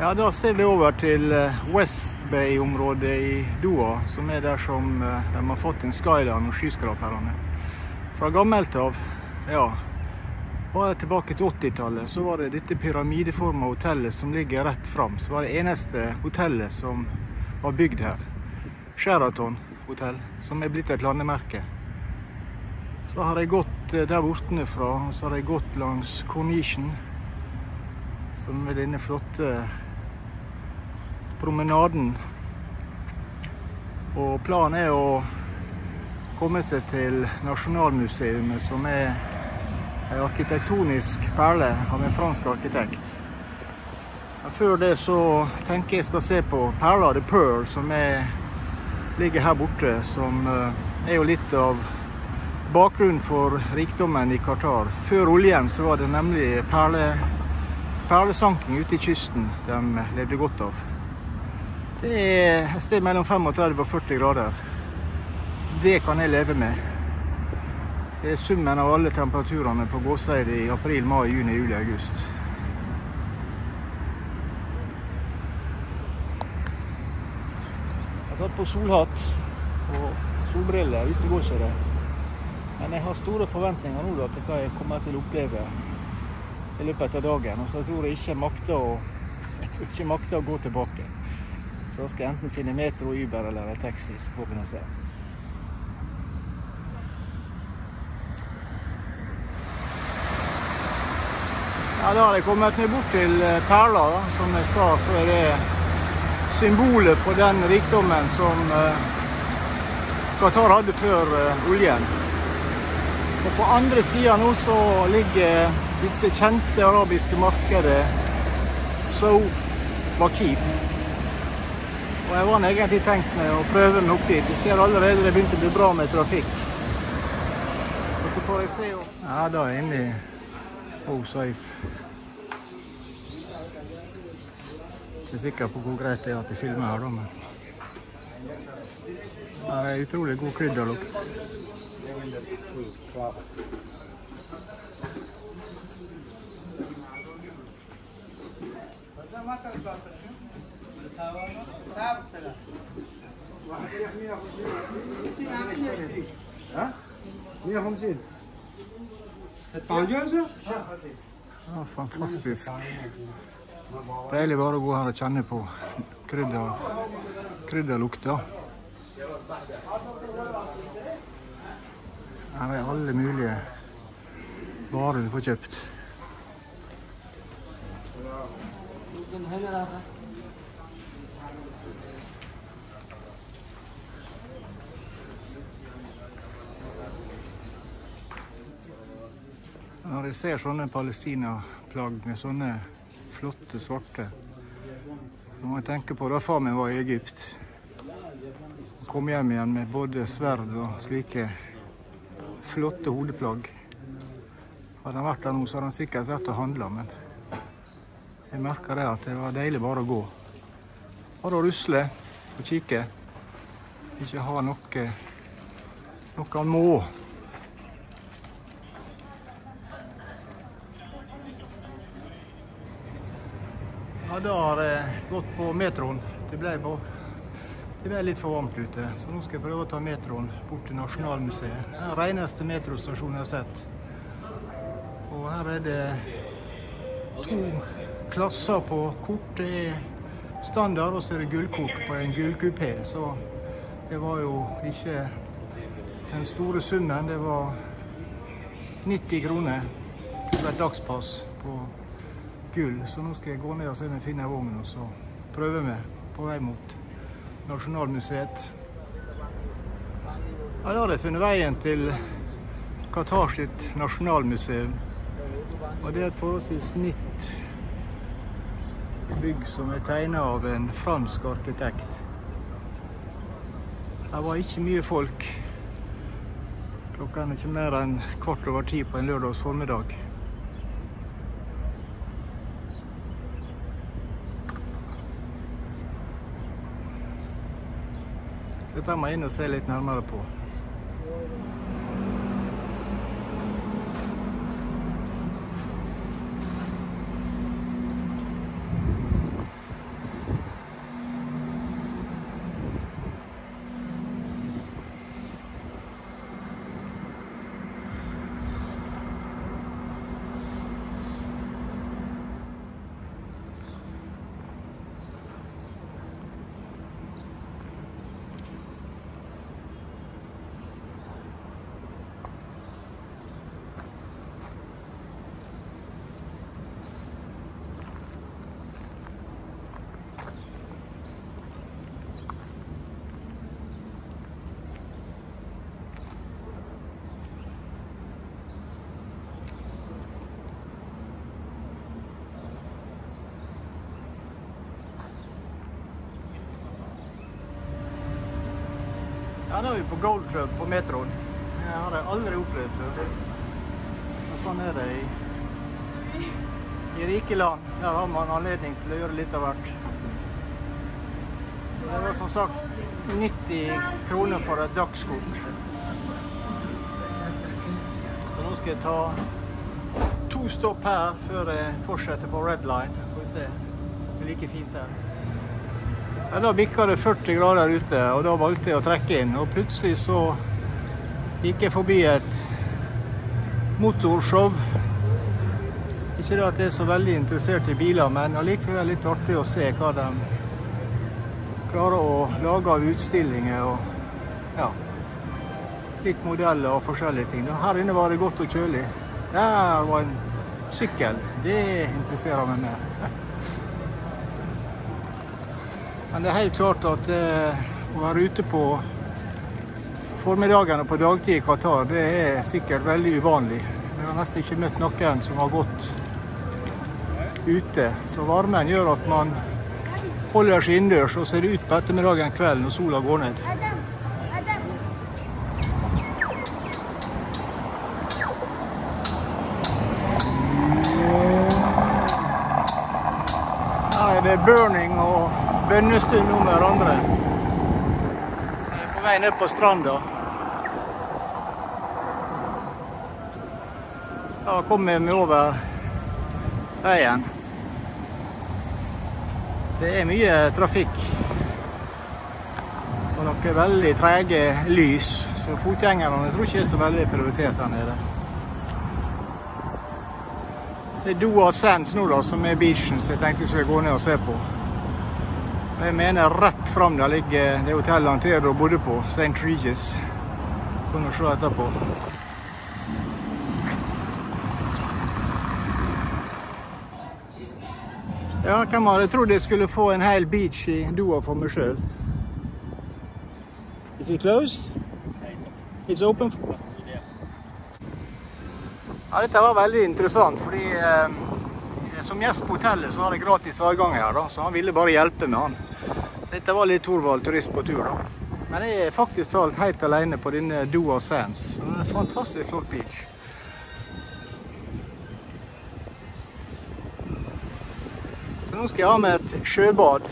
Ja, Da ser vi over til eh, West Bay-området i Doha, som er der som eh, de har fått en skyline og skyskraperne. Fra gammelt av, ja, bare tilbake til 80-tallet, så var det dette pyramideforma hotellet som ligger rett fram. Så var det eneste hotellet som var bygd her. Sheraton hotell, som er blitt et landemerke. Så har jeg gått der der bortenfra, og så har jeg gått langs Cornichen, som er denne flotte promenaden. Og planen er å komme seg til Nasjonalmuseet, som er en arkitektonisk perle av en fransk arkitekt. Men før det så tenker jeg skal se på perla de Pearl, som er, ligger her borte. Som eh, er jo litt av bakgrunnen for rikdommen i Qatar. Før oljen så var det nemlig perle, perlesanking ute i kysten de levde godt av. Det er et sted mellom 35 og 40 grader. Det kan jeg leve med. Det er summen av alle temperaturene på Gåseid i april, mai, juni, juli, august. Jeg har tatt på solhatt og solbriller uten gåseide. Men jeg har store forventninger nå da, til hva jeg kommer til å oppleve i løpet av dagen. Og så tror jeg ikke makter å, jeg ikke makter å gå tilbake. Så skal jeg enten finne Metro, Uber eller taxi, så får vi nå se. Ja, Da har jeg kommet meg bort til eh, Perla. Da. Som jeg sa, så er det symbolet på den rikdommen som eh, Qatar hadde før eh, oljen. Og På andre sida nå så ligger dette kjente arabiske markedet Sau Wakib. Og Jeg var egentlig tenkt med å prøve meg opp dit. Jeg ser allerede det begynte å bli bra med trafikk. Og så får jeg se om Ja, da er jeg inne i Oh, safe. Jeg er sikker på hvor greit det er at jeg filmer her, da, men Det er utrolig god krydderlukt. ها 150 الطاجة Ja, fantastisk. Deilig bare å gå her og kjenne på krydder, krydderlukta. Her er alle mulige varer du får kjøpt. Når jeg ser sånne palestinaplagg med sånne flotte svarte, så må jeg tenke på da far min var i Egypt. Kom hjem igjen med både sverd og slike flotte hodeplagg. Hadde han vært der nå, så hadde han sikkert vært og handla, men jeg merka det at det var deilig bare å gå. Bare å rusle og kikke. Ikke ha noe, noe han må. Da har jeg gått på metroen. Det ble, på, det ble litt for varmt ute, så nå skal jeg prøve å ta metroen bort til Nasjonalmuseet. Det er den reneste metrostasjonen jeg har sett. Og her er det to klasser på kort. Det er standard, og så er det gullkort på en gullkupé. Så det var jo ikke den store summen. Det var 90 kroner for et dagspass på gull. Så nå skal jeg gå ned og se om jeg finner en vogn, og så prøver vi på vei mot Nasjonalmuseet. Ja, da har jeg funnet veien til Qatar sitt nasjonalmuseum. Og det er et forholdsvis nytt bygg som er tegna av en fransk arkitekt. Her var ikke mye folk. Klokka er ikke mer enn kvart over ti på en lørdags formiddag. Så jeg tar meg inn og ser litt nærmere på. Nå er vi på Gold Club på metroen. Det har jeg aldri opplevd før. Men sånn er det i, i rike land. Der har man anledning til å gjøre litt av hvert. Det var som sagt 90 kroner for et dagskort. Så nå skal jeg ta to stopp her før jeg fortsetter på Red Line. Får vi se. Det er like fint her. Ja, da bikka det 40 grader ute, og da valgte jeg å trekke inn. Og plutselig så gikk jeg forbi et motorshow. Ikke det at jeg er så veldig interessert i biler, men allikevel litt artig å se hva de klarer å lage av utstillinger og ja, litt modeller og forskjellige ting. Her inne var det godt og kjølig. Der var en sykkel. Det interesserer meg mer. Men det er helt klart at eh, å være ute på formiddagen og på dagtid i Qatar, det er sikkert veldig uvanlig. Jeg har nesten ikke møtt noen som har gått ute. Så varmen gjør at man holder seg innendørs og ser ut på ettermiddagen kvelden når sola går ned. Nei, det er burning og bønnestund med hverandre. Jeg er på vei ned på stranda. Da kom jeg meg over veien. Det er mye trafikk. Og noen veldig trege lys, så fotgjengerne tror ikke er så veldig prioritert her nede. Det er Doa Sands nå da, som er beachen så jeg tenkte jeg skulle gå ned og se på. Jeg mener rett fram der ligger det hotellet Antero bodde på, St. Regis. Kan du se etterpå. Ja, hvem hadde trodd jeg skulle få en hel beach i Doha for meg sjøl? Is it closed? It's open for ja, Dette var veldig interessant, fordi eh, som gjest på hotellet så har jeg gratis adgang her, da, så han ville bare hjelpe med han. Dette var litt Thorvald turist på tur, da. Men jeg er faktisk talt helt alene på denne Doha Sands. En fantastisk flott beach. Så nå skal jeg ha med et sjøbad.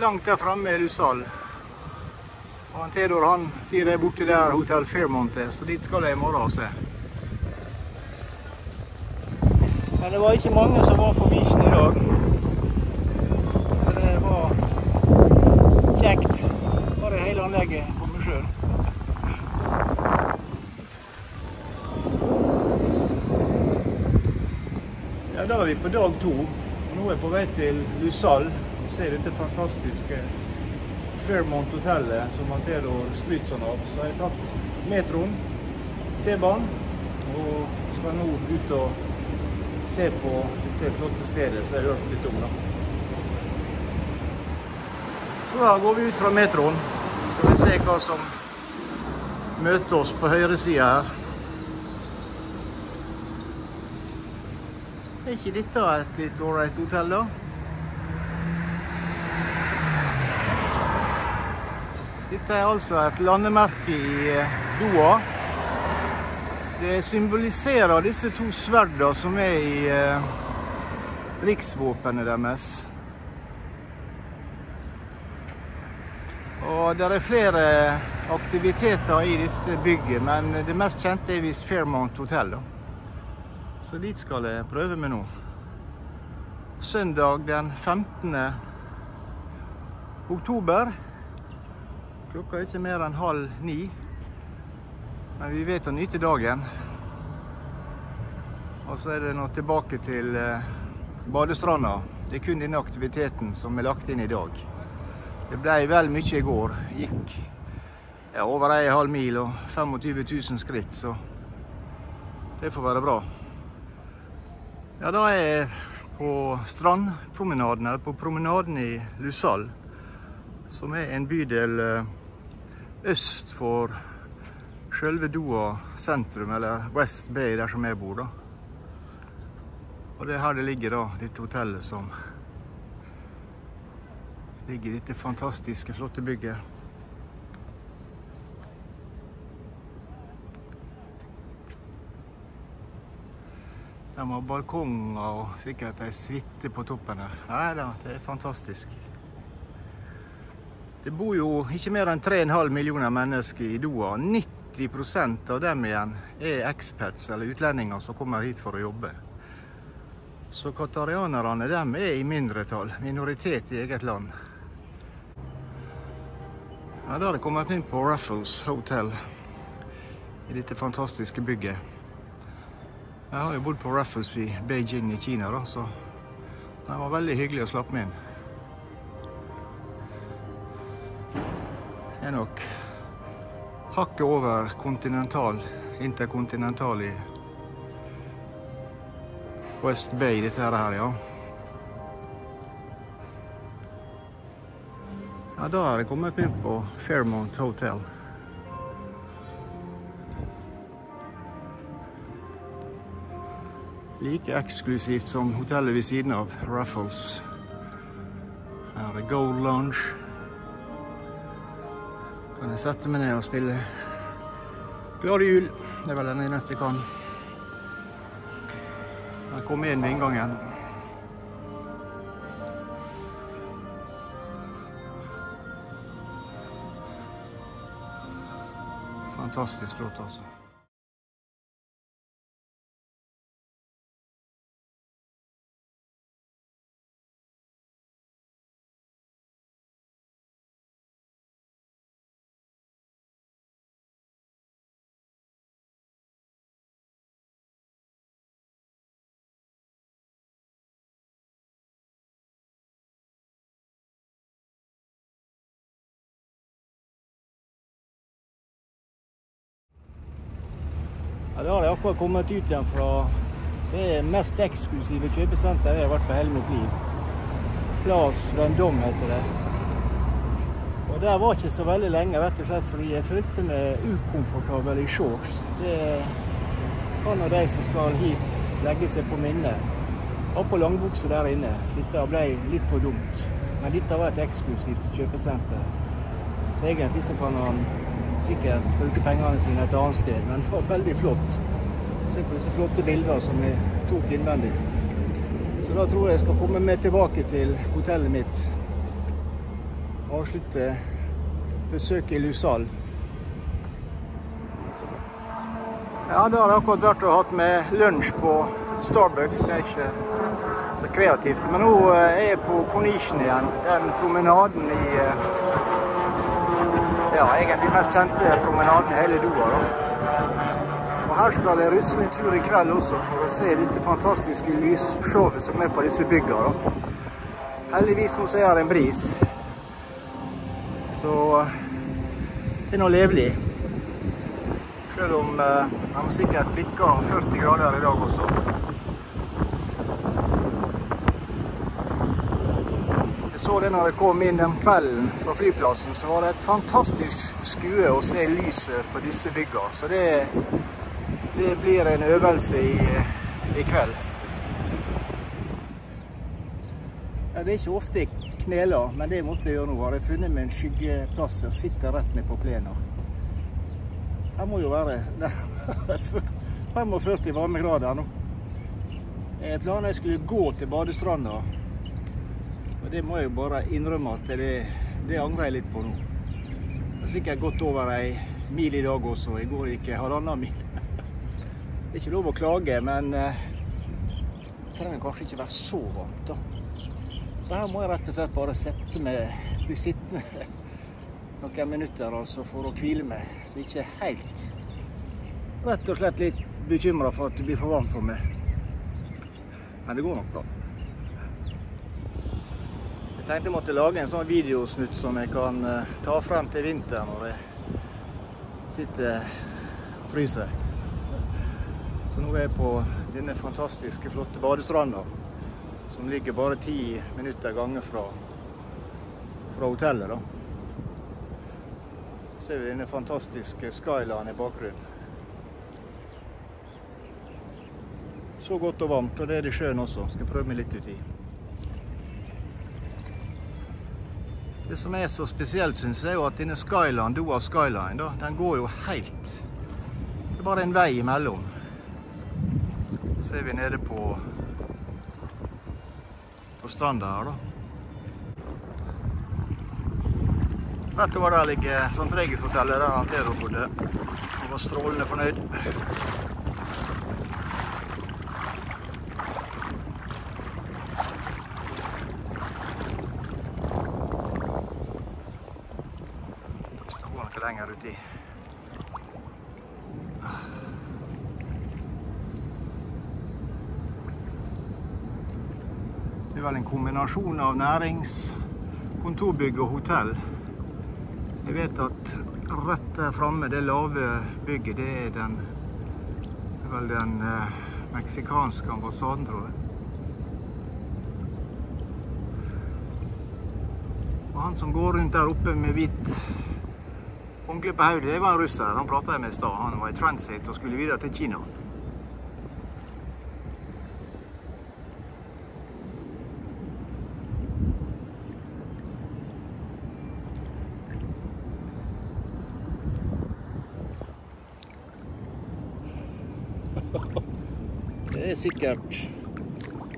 Langt der framme er Lusal. Og han Theodor han sier det er borti der Hotell Fairmont er, så dit skal jeg i morgen og se. Men det var ikke mange som var på beachen i dag. Så det var kjekt. Bare er for meg sjøl. Ja, da er vi på dag to. Og nå er jeg på vei til Lusal. Vi ser dette fantastiske Fairmont-hotellet som Mantero skryter sånn av. Så jeg har tatt metroen, T-banen, og skal nå ut og se på dette flotte stedet som jeg har hørt litt om. da. Så da går vi ut fra metroen. Skal vi se hva som møter oss på høyresida her. Er ikke dette et litt ålreit hotell, da? Dette er altså et landemerke i eh, Doha. Det symboliserer disse to sverdene som er i eh, riksvåpenet deres. Og det er flere aktiviteter i dette bygget, men det mest kjente er visst Fairmont hotell. Så dit skal jeg prøve meg nå. Søndag den 15. oktober. Klokka er ikke mer enn halv ni. Men vi vet å nyte dagen. Og så er det nå tilbake til eh, badestranda. Det er kun denne aktiviteten som er lagt inn i dag. Det ble vel mye i går. Gikk over ei halv mil og 25 000 skritt, så det får være bra. Ja, da er jeg på strandpromenaden, eller på promenaden i Lusal, som er en bydel eh, øst for sjølve Doha sentrum, eller West Bay, der som jeg bor, da. Og det er her det ligger, da, dette hotellet som Ligger dette fantastiske, flotte bygget. De har balkonger og sikkert ei suite på toppen her. Nei da, det er fantastisk. Det bor jo ikke mer enn 3,5 millioner mennesker i Doha. 90% av dem igjen er expats, eller utlendinger, som kommer hit for å jobbe. Så qatarianerne dem er i mindretall, minoritet i eget land. Ja, Da har jeg kommet inn på Raffles Hotel i dette fantastiske bygget. Jeg har jo bodd på Raffles i Beijing i Kina, da, så det var veldig hyggelig å slappe meg inn. Det er nok hakket over kontinental, interkontinental i West Bay, dette her, ja. Ja, da har jeg kommet inn på Fairmont Hotel. Like eksklusivt som hotellet ved siden av Raffles. Her er Gold Lounge. Kan jeg sette meg ned og spille Glade jul. Det er vel den eneste jeg kan. Jeg kom inn ved inngangen. Fantastisk flott, altså. Ja, Da har jeg akkurat kommet ut igjen fra det mest eksklusive kjøpesenteret jeg har vært på hele mitt liv. Place Vendom heter det. Og der var ikke så veldig lenge, rett og slett fordi jeg følte meg ukomfortabel i shorts. Det kan av de som skal hit legge seg på minnet. Har på langbukse der inne. Dette ble litt for dumt. Men dette var et eksklusivt kjøpesenter. Så egentlig så kan han sikkert bruke pengene sine et annet sted, men det var veldig flott. Se på disse flotte bildene som jeg tok innvendig. Så da tror jeg jeg skal komme med tilbake til hotellet mitt. Avslutte besøket i Lusal. Ja, da har jeg akkurat vært og hatt med lunsj på Starbucks. Det er ikke så kreativt. Men nå er jeg på Cornichen igjen. Den promenaden i ja, egentlig mest kjente promenaden i hele Doha. Da. Og her skal jeg rusle en tur i kveld også for å se dette fantastiske lysshowet som er på disse byggene. Da. Heldigvis nå så er det en bris. Så det er nå levelig. Selv om eh, han sikkert bikker 40 grader i dag også. Så det når jeg kom inn den kvelden fra flyplassen, så var det et fantastisk skue å se lyset på disse byggene. Så det, det blir en øvelse i, i kveld. Ja, det er ikke ofte jeg kneler, men det måtte jeg gjøre nå. Har jeg funnet meg en skyggeplass og sitter rett ned på plenen. Her må jo være 45 varmegrader nå. Jeg planer skulle gå til badestranda. Og det må jeg bare innrømme at det, det angrer jeg litt på nå. Jeg har sikkert gått over ei mil i dag også. I går gikk jeg halvannen mil. Det er ikke lov å klage, men jeg det trenger kanskje ikke være så varmt, da. Så her må jeg rett og slett bare sette meg, bli sittende noen minutter altså, for å hvile meg. Så ikke helt Rett og slett litt bekymra for at det blir for varmt for meg. Men det går nok bra. Jeg tenkte jeg måtte lage en sånn videosnutt som jeg kan uh, ta frem til vinteren når jeg sitter og fryser. Så nå er jeg på denne fantastiske, flotte badestranda, som ligger bare ti minutter gange fra, fra hotellet. da. Ser vi denne fantastiske skyline i bakgrunnen. Så godt og varmt, og det er det sjøen også. Skal prøve meg litt uti. Det som er så spesielt, syns jeg, er at denne Skyline, Doha Skyline, da, den går jo helt Det er bare en vei imellom. Så er vi nede på på stranda her, da. Rett over der ligger St. Regis-hotellet, der han Theodor bodde. Han var strålende fornøyd. Vi skal gå noe lenger uti. Det er vel en kombinasjon av nærings, kontorbygg og hotell. Jeg vet at rett der framme, det lave bygget, det er den Det er vel den eh, meksikanske ambassaden, tror jeg. Og han som går rundt der oppe med hvitt håndkle på hodet, det var en russer. Han prata jeg med i stad. Han var i transit og skulle videre til Kina. Det er sikkert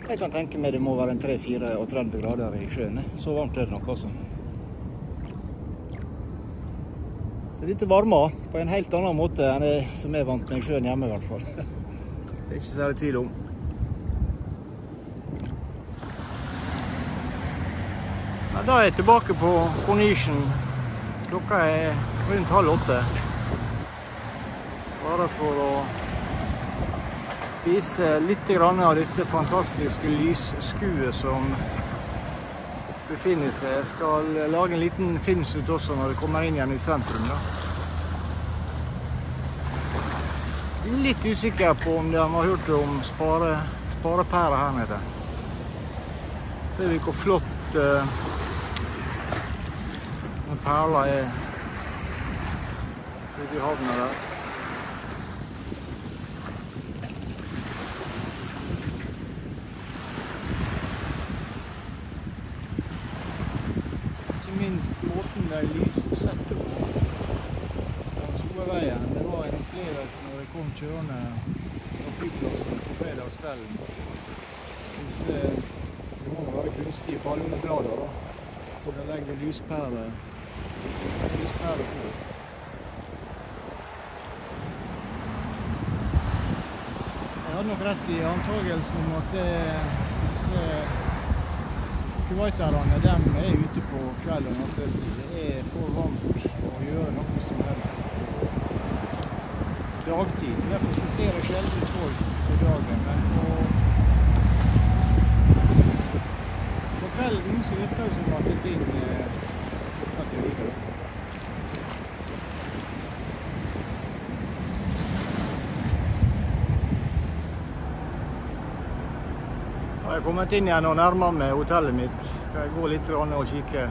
Jeg kan tenke meg det må være en 3-34 grader i sjøen. Så varmt er det nok, altså. Så dette varmer på en helt annen måte enn det som er vant med sjøen hjemme, i hvert fall. Det er ikke særlig tvil om. Ja, da er jeg tilbake på Cornichen. Klokka er rundt halv åtte. Bare for å vise litt av dette fantastiske lysskuet som befinner seg. Jeg skal lage en liten filmsnutt også når det kommer inn igjen i sentrum. Da. Litt usikker på om de har hørt om spare, sparepæra her nede. Ser vi hvor flott uh, den perla er ute i havna der. Ikke minst måten de lyssetter på langs hovedveien. Det var en opplevelse når jeg kom kjørende fra flyplassen på fredagskvelden. Disse det må være kunstige palmeblader, da. Hvor de legger lyspære, lyspære på. Jeg hadde nok rett i antagelsen om at det, disse kuwaiterne er ute på kvelden. At. Det er for varmt å gjøre noe som helst dagtid. Så derfor så ser jeg sjelden folk på dagen. Men på, på kvelden så virker det som at ting eh, at det det. Da har jeg kommet inn igjen og nærmer meg hotellet mitt. Skal jeg gå litt og kikke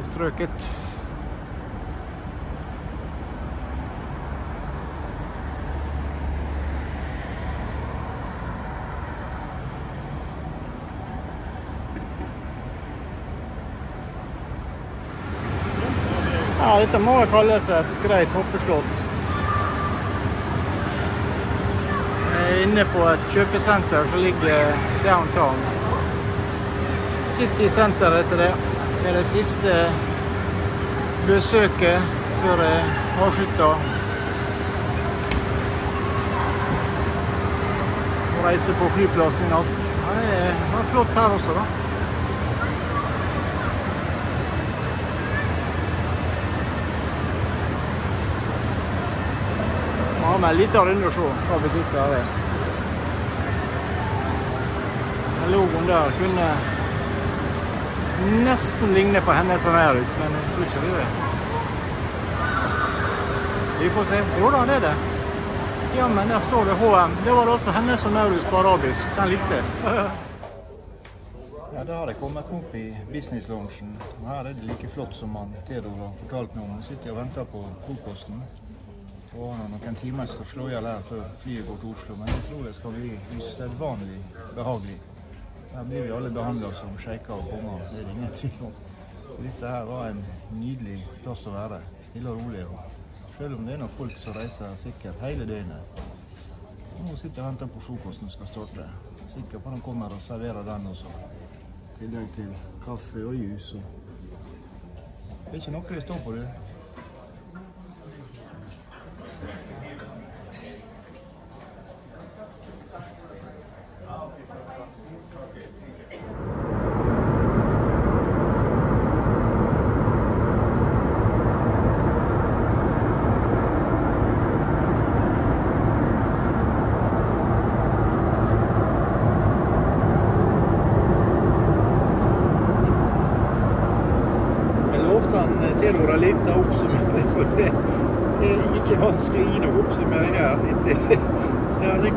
i strøket. Ja, dette må kalles et greit hoppeslott. Jeg er inne på et kjøpesenter som ligger downtown. City Center heter det. Det er det siste besøket før jeg avslutter å reise på flyplassen i natt. Ja, det var flott her også, da. Ha med en liten runde og se hva butikken er. Den logoen der kunne nesten ligne på henne som er ute, men jeg tror ikke det er det. Vi får se. Jo da, det er det. Ja, men der står det HM. Det var altså som er ute på arabisk. Den likte. Ja, da har jeg kommet opp i business-loungen. Her er det like flott som han Theodor har fortalt meg om. Sitter og venter på frokosten. Han noen timer jeg skal slå i hjel her før flyet går til Oslo. Men jeg tror det skal bli usedvanlig behagelig. Her blir vi alle behandla som sjeiker og konger, det er det ingen tvil om. Så dette her var en nydelig plass å være. Stille og rolig. Og selv om det er noen folk som reiser sikkert hele døgnet. Nå sitter jeg og venter på frokosten skal starte. Sikker på at han kommer og serverer den også. I til kaffe og juice. Det er ikke noe det står på, du. Thank you.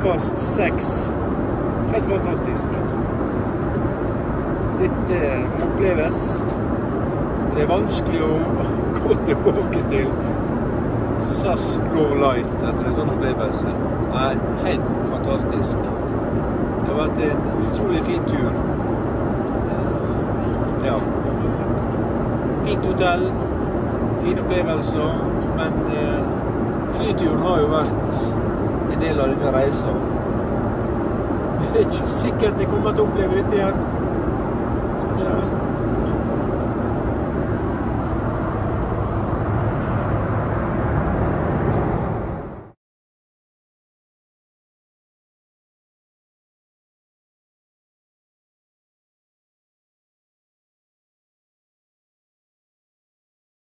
Terningkast seks. Helt fantastisk. Dette må oppleves. Det er vanskelig å gå tilbake til SAS Go Light etter en sånn opplevelse. Det er helt fantastisk. Det har vært en utrolig fin tur. Ja fint hotell, fine opplevelser, men eh, flyturen har jo vært en del av denne reisa. Det er ikke sikkert jeg kommer til å oppleve dette igjen. Ja.